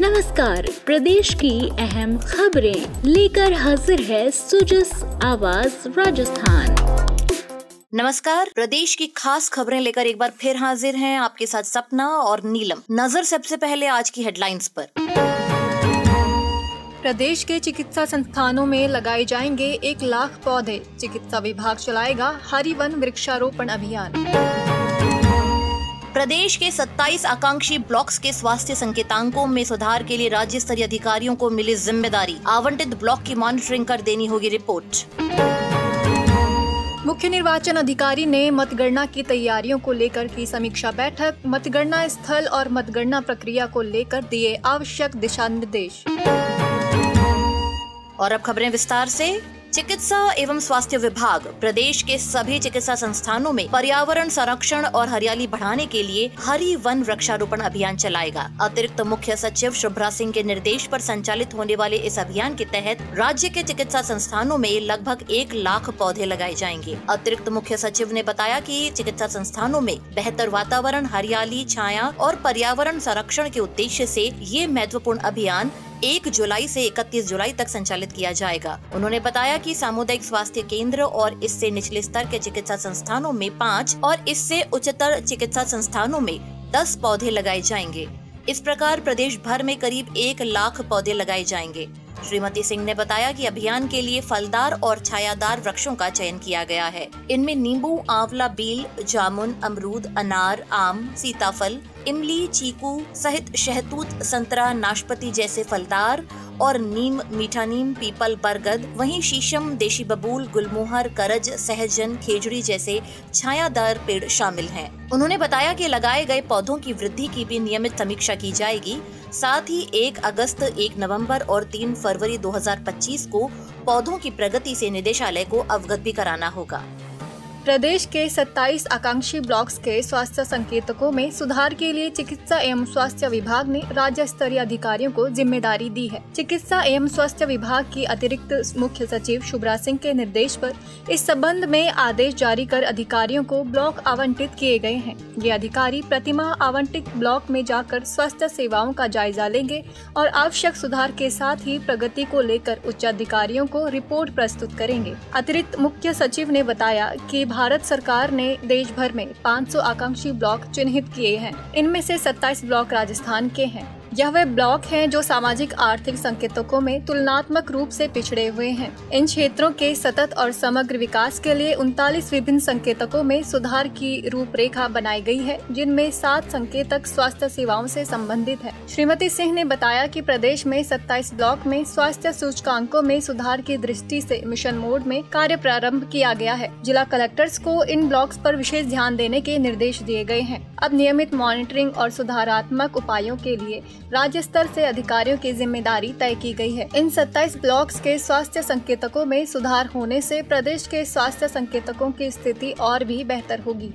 नमस्कार प्रदेश की अहम खबरें लेकर हाजिर है सुजस आवाज़ राजस्थान। नमस्कार प्रदेश की खास खबरें लेकर एक बार फिर हाजिर हैं आपके साथ सपना और नीलम। नज़र सबसे पहले आज की हेडलाइंस पर। प्रदेश के चिकित्सा संस्थानों में लगाए जाएँगे एक लाख पौधे। चिकित्सा विभाग चलाएगा हरी वन वृक्षारोपण अभियान। प्रदेश के 27 आकांक्षी ब्लॉक्स के स्वास्थ्य संकेतांकों में सुधार के लिए राज्य स्तरीय अधिकारियों को मिली ज़िम्मेदारी। आवंटित ब्लॉक की मॉनिटरिंग कर देनी होगी रिपोर्ट। मुख्य निर्वाचन अधिकारी ने मतगणना की तैयारियों को लेकर की समीक्षा बैठक मतगणना स्थल और मतगणना प्रक्रिया को लेकर दिए आवश्यक दिशा निर्देश। और अब खबरें विस्तार से। चिकित्सा एवं स्वास्थ्य विभाग प्रदेश के सभी चिकित्सा संस्थानों में पर्यावरण संरक्षण और हरियाली बढ़ाने के लिए हरी वन वृक्षारोपण अभियान चलाएगा। अतिरिक्त मुख्य सचिव शुभ्रा सिंह के निर्देश पर संचालित होने वाले इस अभियान के तहत राज्य के चिकित्सा संस्थानों में लगभग एक लाख पौधे लगाए जाएँगे। अतिरिक्त मुख्य सचिव ने बताया की चिकित्सा संस्थानों में बेहतर वातावरण, हरियाली, छाया और पर्यावरण संरक्षण के उद्देश्य ऐसी ये महत्वपूर्ण अभियान एक जुलाई से 31 जुलाई तक संचालित किया जाएगा। उन्होंने बताया कि सामुदायिक स्वास्थ्य केंद्र और इससे निचले स्तर के चिकित्सा संस्थानों में पाँच और इससे उच्चतर चिकित्सा संस्थानों में दस पौधे लगाए जाएँगे। इस प्रकार प्रदेश भर में करीब एक लाख पौधे लगाए जाएँगे। श्रीमती सिंह ने बताया कि अभियान के लिए फलदार और छायादार वृक्षों का चयन किया गया है। इनमें नींबू, आंवला, बील, जामुन, अमरूद, अनार, आम, सीताफल इमली, चीकू सहित शहतूत संतरा, नाशपति जैसे फलदार और नीम, मीठा नीम, पीपल, बरगद, वहीं शीशम, देशी बबूल, गुलमोहर, करज, सहजन, खेजड़ी जैसे छायादार पेड़ शामिल हैं। उन्होंने बताया कि लगाए गए पौधों की वृद्धि की भी नियमित समीक्षा की जाएगी साथ ही एक अगस्त, एक नवंबर और तीन फरवरी 2025 को पौधों की प्रगति से निदेशालय को अवगत भी कराना होगा प्रदेश के 27 आकांक्षी ब्लॉक्स के स्वास्थ्य संकेतकों में सुधार के लिए चिकित्सा एवं स्वास्थ्य विभाग ने राज्य स्तरीय अधिकारियों को ज़िम्मेदारी दी है। चिकित्सा एवं स्वास्थ्य विभाग की अतिरिक्त मुख्य सचिव शुभ्रा सिंह के निर्देश पर इस संबंध में आदेश जारी कर अधिकारियों को ब्लॉक आवंटित किए गए हैं। ये अधिकारी प्रतिमा आवंटित ब्लॉक में जाकर स्वास्थ्य सेवाओं का जायजा लेंगे और आवश्यक सुधार के साथ ही प्रगति को लेकर उच्च अधिकारियों को रिपोर्ट प्रस्तुत करेंगे। अतिरिक्त मुख्य सचिव ने बताया कि भारत सरकार ने देश भर में 500 आकांक्षी ब्लॉक चिन्हित किए हैं। इनमें से 27 ब्लॉक राजस्थान के हैं। यह वे ब्लॉक हैं जो सामाजिक आर्थिक संकेतकों में तुलनात्मक रूप से पिछड़े हुए हैं। इन क्षेत्रों के सतत और समग्र विकास के लिए उनतालीस विभिन्न संकेतकों में सुधार की रूपरेखा बनाई गई है, जिनमें सात संकेतक स्वास्थ्य सेवाओं से संबंधित है। श्रीमती सिंह ने बताया कि प्रदेश में 27 ब्लॉक में स्वास्थ्य सूचकांकों में सुधार की दृष्टि से मिशन मोड में कार्य प्रारंभ किया गया है। जिला कलेक्टर्स को इन ब्लॉक्स पर विशेष ध्यान देने के निर्देश दिए गए हैं। अब नियमित मॉनिटरिंग और सुधारात्मक उपायों के लिए राज्य स्तर से अधिकारियों की ज़िम्मेदारी तय की गई है। इन 27 ब्लॉक्स के स्वास्थ्य संकेतकों में सुधार होने से प्रदेश के स्वास्थ्य संकेतकों की स्थिति और भी बेहतर होगी।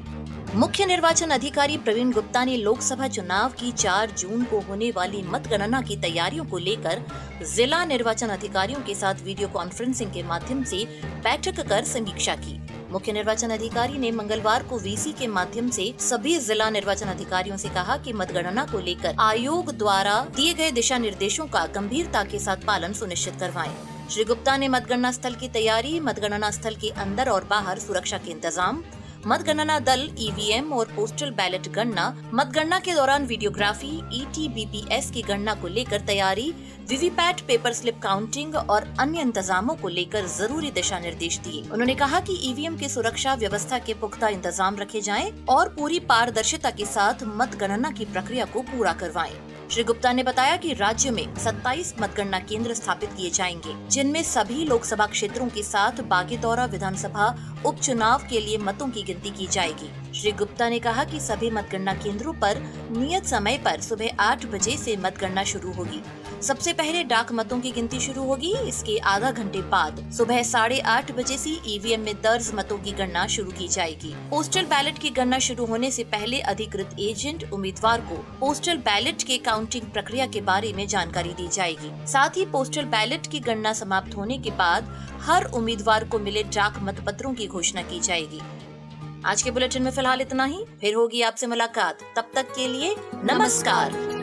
मुख्य निर्वाचन अधिकारी प्रवीण गुप्ता ने लोकसभा चुनाव की 4 जून को होने वाली मतगणना की तैयारियों को लेकर जिला निर्वाचन अधिकारियों के साथ वीडियो कॉन्फ्रेंसिंग के माध्यम से बैठक कर समीक्षा की। मुख्य निर्वाचन अधिकारी ने मंगलवार को वीसी के माध्यम से सभी जिला निर्वाचन अधिकारियों से कहा कि मतगणना को लेकर आयोग द्वारा दिए गए दिशा निर्देशों का गंभीरता के साथ पालन सुनिश्चित करवाएँ। श्री गुप्ता ने मतगणना स्थल की तैयारी, मतगणना स्थल के अंदर और बाहर सुरक्षा के इंतज़ाम मतगणना दल ईवीएम और पोस्टल बैलेट गणना, मतगणना के दौरान वीडियोग्राफी ईटीबीपीएस की गणना को लेकर तैयारी वीवीपैट पेपर स्लिप काउंटिंग और अन्य इंतजामों को लेकर ज़रूरी दिशा निर्देश दिए उन्होंने कहा कि ईवीएम की सुरक्षा व्यवस्था के पुख्ता इंतज़ाम रखे जाएँ और पूरी पारदर्शिता के साथ मतगणना की प्रक्रिया को पूरा करवाएँ। श्री गुप्ता ने बताया कि राज्य में 27 मतगणना केंद्र स्थापित किए जाएँगे, जिनमें सभी लोकसभा क्षेत्रों के साथ बागीदौरा विधानसभा उपचुनाव के लिए मतों की गिनती की जाएगी। श्री गुप्ता ने कहा कि सभी मतगणना केंद्रों पर नियत समय पर सुबह आठ बजे से मतगणना शुरू होगी। सबसे पहले डाक मतों की गिनती शुरू होगी, इसके आधा घंटे बाद सुबह साढ़े आठ बजे से ईवीएम में दर्ज मतों की गणना शुरू की जाएगी। पोस्टल बैलेट की गणना शुरू होने से पहले अधिकृत एजेंट उम्मीदवार को पोस्टल बैलेट के काउंटिंग प्रक्रिया के बारे में जानकारी दी जाएगी। साथ ही पोस्टल बैलेट की गणना समाप्त होने के बाद हर उम्मीदवार को मिले डाक मतपत्रों की घोषणा की जाएगी। आज के बुलेटिन में फ़िलहाल इतना ही। फिर होगी आपसे मुलाकात। तब तक के लिए नमस्कार।